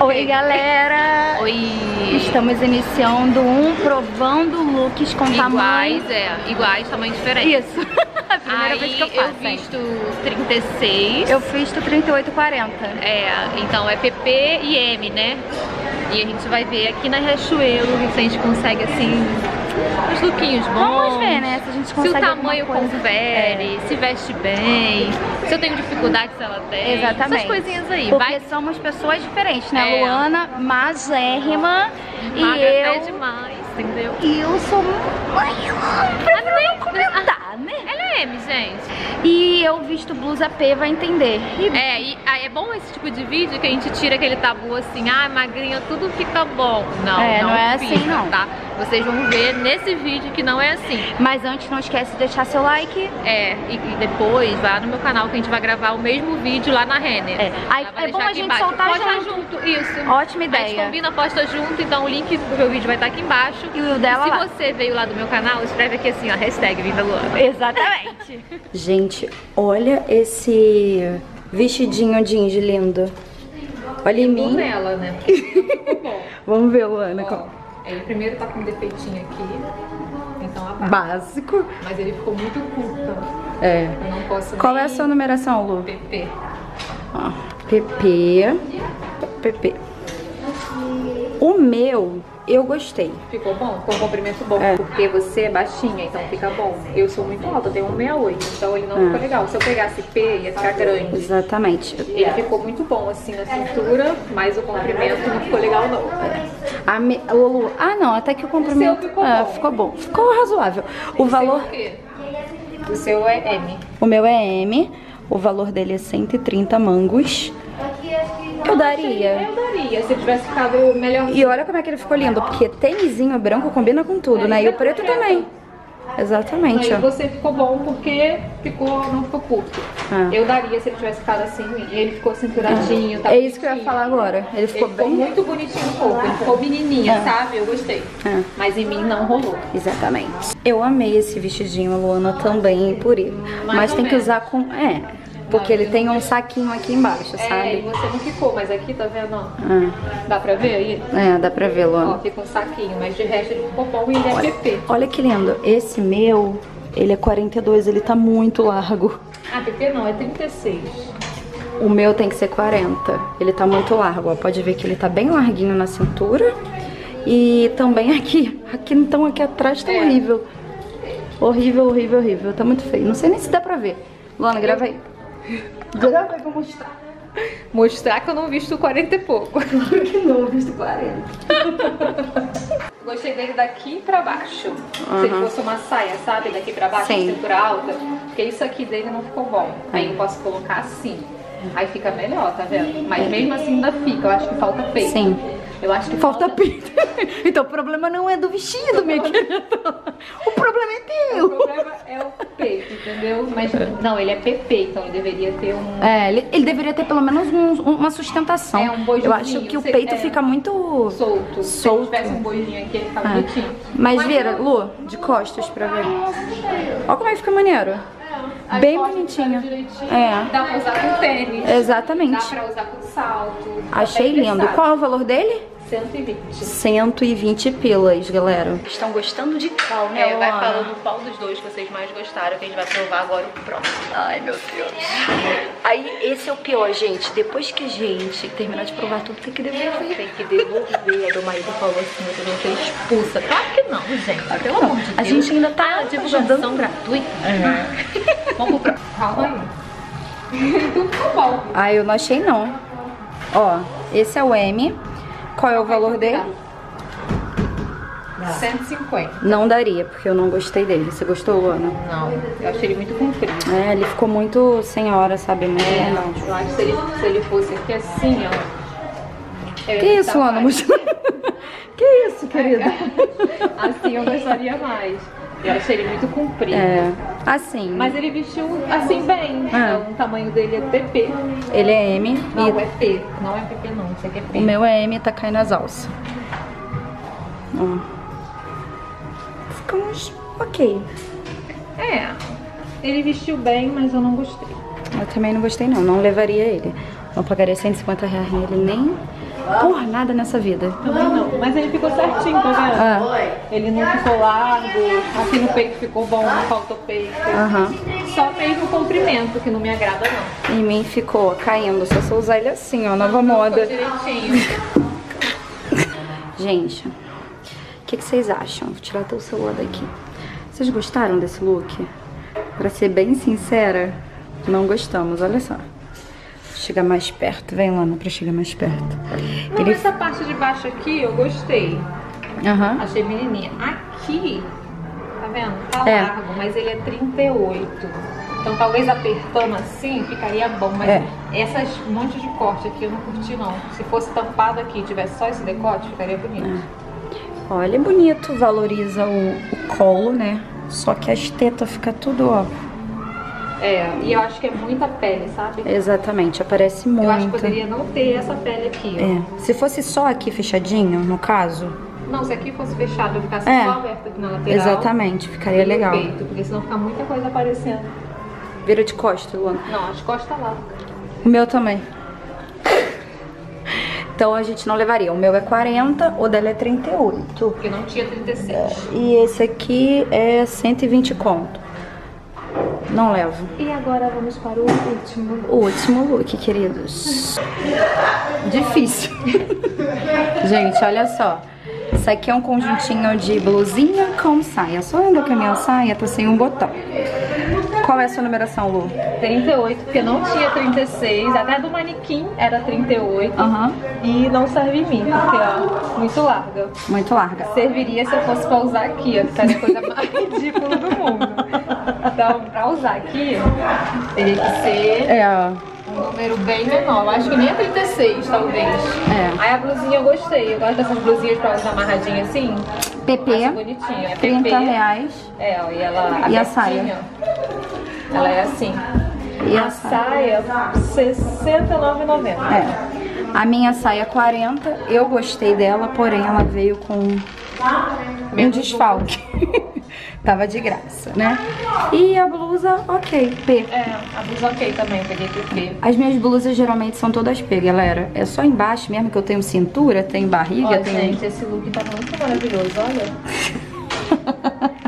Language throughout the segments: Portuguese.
Oi, galera! Oi! Estamos iniciando um provando looks com tamanho. Iguais, é. Iguais, tamanho diferente. Isso. A primeira Aí vez que eu faço. hein? visto 36. Eu fiz do 38,40. É, então é PP e M, né? E a gente vai ver aqui na Riachuelo se a gente consegue, assim, uns lookinhos bons. Vamos ver, né? Se a gente Se o consegue tamanho confere, se veste bem, se eu tenho dificuldade, se ela tem. Exatamente. Essas coisinhas aí. Porque vai somos pessoas diferentes, né? É. Luana, magérrima. E magra até eu. demais, entendeu? E eu sou. Ai, pra não comentar, né? Ela é M, gente. E eu visto blusa P, vai entender. E É, e aí é bom esse tipo de vídeo que a gente tira aquele tabu assim, ah, magrinha, tudo fica bom. Não, É, não, não é fica, assim, não. tá? Vocês vão ver nesse vídeo que não é assim. Mas antes, não esquece de deixar seu like. É, e, e depois lá no meu canal que a gente vai gravar o mesmo vídeo lá na Renner. É. Aí é bom a gente embaixo. soltar Posta junto. isso. Ótima A gente ideia. combina, posta junto, então o link do meu vídeo vai estar aqui embaixo. E o dela se lá. você veio lá do meu canal, escreve aqui assim, ó, hashtag Vinda Luana. Exatamente. Gente, olha esse vestidinho jeans lindo. Olha em mim. nela, né? Bom. Vamos ver, Luana. Ó, ele primeiro tá com um defeitinho aqui, então a barra. Básico. Mas ele ficou muito curto. É. Eu não posso Qual é a sua numeração, Lu? PP. Ó, PP. PP. O meu, eu gostei. Ficou bom? Ficou um comprimento bom. É. Porque você é baixinha, então fica bom. Eu sou muito alta, eu tenho 1,68. Então ele não É. ficou legal. Se eu pegasse P, ia ficar grande. Exatamente. Ele ficou muito bom assim na cintura, mas o comprimento não ficou legal não. A me... o. Ah, não, até que o comprimento ficou é, bom. ficou bom. Ficou razoável. O valor. O? O seu é M. O meu é M. O valor dele é 130 mangos. Eu daria. Eu daria, se tivesse ficado melhor. E olha como é que ele ficou lindo, porque tênisinho branco combina com tudo, né? E o preto também. Exatamente, Aí você ficou bom porque ficou, não ficou curto. Ah. Eu daria se ele tivesse ficado assim, ele ficou cinturadinho, tá É isso que eu ia falar agora. Ele Ele ficou ficou bem. muito bonitinho no corpo, ele ficou menininha, É. sabe? Eu gostei. É. Mas em mim não rolou. Exatamente. Eu amei esse vestidinho, a Luana também, por ele. Mas tem que menos. usar com. É. Porque ele tem um saquinho aqui embaixo, É, e sabe? você não ficou, mas aqui tá vendo, ó? Ah, Dá pra ver aí? É, dá pra ver, Ó, Luana. fica um saquinho, mas de resto ele ficou bom e ele é PP. Olha que lindo. Esse meu, ele é 42, ele tá muito largo. Ah, PP não, é 36. O meu tem que ser 40. Ele tá muito largo, ó. Pode ver que ele tá bem larguinho na cintura. E também aqui. Aqui, então, aqui atrás tá É. horrível. Horrível, horrível, horrível. Tá muito feio. Não sei nem se dá pra ver. Luana, grava aí. Pra mostrar. Mostrar que eu não visto 40 e pouco. que não, visto 40. Gostei dele daqui pra baixo. Se ele fosse uma saia, sabe? Daqui pra baixo, Sim. cintura alta. Porque isso aqui dele não ficou bom. Aí eu posso colocar assim. Aí fica melhor, tá vendo? Mas mesmo assim ainda fica. Eu acho que falta peito. Sim. Eu acho que Falta peito. então o problema não é do vestido, minha querida. O problema é O teu. problema é o peito, entendeu? Mas não, ele é PP, então ele deveria ter um. É, ele, ele deveria ter pelo menos um- uma sustentação. É, um bojozinho, Eu acho que o peito é. fica muito Solto. Se Solto. ele tivesse um bojinho aqui, ele ficava Ah. bonitinho. Mas Vera, Lu, de costas pra ver. Olha como é que fica maneiro. Bem bonitinho. É. Dá pra usar com tênis. Dá Exatamente. pra usar com salto. Achei lindo. Qual é o valor dele? 120. 120 pilas, galera. Estão gostando de qual, né, É, vai falando qual dos dois que vocês mais gostaram, que a gente vai provar agora o próximo. Ai, meu Deus. Aí, esse é o pior, gente. Depois que a gente terminar de provar tudo, tem que devolver. Tem que devolver. Aí meu marido falou assim, você não ser expulsa. Claro que não, gente. Pelo amor de Deus. A gente ainda tá Ah, divulgação gratuita. Vamos pro. Calma aí. Ah, eu não achei não. Ó, esse é o M. Qual é o valor dele? 150. Não daria, porque eu não gostei dele. Você gostou, Luana? Não, eu achei ele muito comprido. É, ele ficou muito senhora, sabe? Muito É, legal. eu acho que se ele, se ele fosse aqui assim, ó. Que isso, Luana? mais. que isso, querida? Assim eu gostaria mais. Eu achei ele muito comprido. É, assim, Mas ele vestiu assim bem. Ah. O tamanho dele é PP. ele é M Não, e é P. Não é PP não, isso aqui é P. o meu é M e tá caindo as alças. Ó. Ficamos ok. É. Ele vestiu bem, mas eu não gostei. Eu também não gostei não, não levaria ele. Não pagaria 150 reais nele nem por nada nessa vida. Também não, mas ele ficou certinho, tá vendo? Ah. Ele não ficou largo, aqui no peito ficou bom, não faltou peito. Aham. Só fez o comprimento, que não me agrada não. Em mim ficou caindo. Só se eu usar ele assim, ó, nova moda. Ficou direitinho. Gente, o que, que vocês acham? Vou tirar até o celular daqui. Vocês gostaram desse look? Pra ser bem sincera, não gostamos, olha só. Chegar mais perto, vem Lana pra chegar mais perto. Não, Ele... essa parte de baixo aqui eu gostei. Aham. Achei menininha. Aqui, tá vendo? Tá É. largo, mas ele é 38. Então talvez apertando assim ficaria bom, mas É. essas monte de corte aqui eu não curti não. Se fosse tampado aqui e tivesse só esse decote, ficaria bonito. Olha, é bonito, valoriza o, o colo, né? Só que as tetas fica tudo, ó. É, e eu acho que é muita pele, sabe? Exatamente, aparece muito. Eu acho que poderia não ter essa pele aqui, ó. É. Se fosse só aqui fechadinho, no caso, Não, se aqui fosse fechado, eu ficasse É. só aberto aqui na lateral. exatamente, ficaria legal. peito, porque senão fica muita coisa aparecendo. Vira de costas, Luana. Não, as costas lá. O meu também. Então a gente não levaria. O meu é 40, o dela é 38. Porque não tinha 36. E esse aqui é 120 conto. Não levo. E agora vamos para o último. O último look, queridos. Difícil. Gente, olha só. Isso aqui é um conjuntinho de blusinha com saia. Só anda com a minha saia, tá sem um botão. Qual é a sua numeração, Lu? 38, porque não tinha 36. Até do manequim era 38. Aham. E não serve em mim, porque ó, muito larga. Muito larga. Serviria se eu fosse pra usar aqui, ó, que seria a coisa mais ridícula do mundo. Então, pra usar aqui, teria que ser É, um número bem menor. Eu acho que nem é 36, talvez. É. Aí a blusinha eu gostei. Eu gosto dessas blusinhas pra usar amarradinha assim. Acho PP, bonitinha. É 30 PP. reais. É, ó, e ela E a saia? Ela é assim. E a a saia, R$ 69,90. É. A minha saia é 40, eu gostei dela, porém ela veio com um desfalque. Tava de graça, né? E a blusa, ok, P. É, a blusa ok também, peguei PP. As minhas blusas geralmente são todas P, galera. É só embaixo mesmo que eu tenho cintura, tem barriga, Olha, tem. gente, esse look tá muito maravilhoso, olha.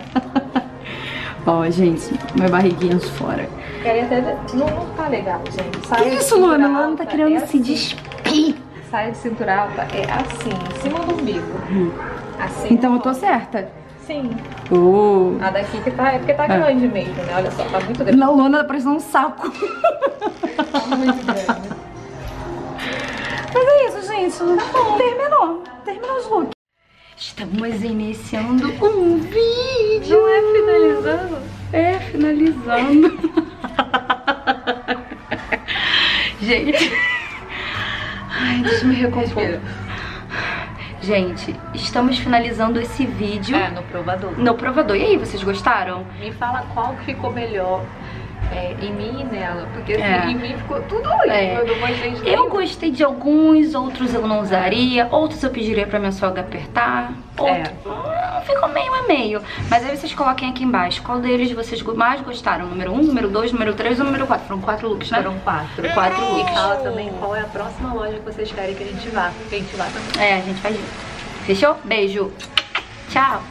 Ó, gente, minhas barriguinhas fora. Queria até... Não, não tá legal, gente. Que Saia de isso, cintura Luana? Luana tá querendo é se assim. despir. Saia de cintura alta é assim, em cima do umbigo. Assim. Então eu tô certa. Sim. Uh. A daqui que tá... É porque tá grande mesmo, né? Olha só, tá muito grande. Não, Luana tá parecendo um saco. Tá muito grande. Mas é isso, gente. Terminou. Terminou os looks. Estamos iniciando um vídeo. Não é finalizando? É, finalizando. Gente. Ai, deixa eu me recompor. Gente, estamos finalizando esse vídeo É, no provador. no provador. E aí, vocês gostaram? Me fala qual que ficou melhor é, em mim e nela. Porque assim, É. em mim ficou tudo lindo. É. Eu gostei de Eu nenhum. gostei de alguns, outros eu não usaria, outros eu pediria pra minha sogra apertar. Outro, hum, ficou meio a meio. Mas aí vocês coloquem aqui embaixo qual deles vocês mais gostaram. Número 1, um, número 2, número 3 ou número 4. Foram quatro looks, né? Foram quatro. Quatro E looks. fala também qual é a próxima loja que vocês querem que a gente vá. Que a gente vá também. É, a gente faz isso. Fechou? Beijo. Tchau.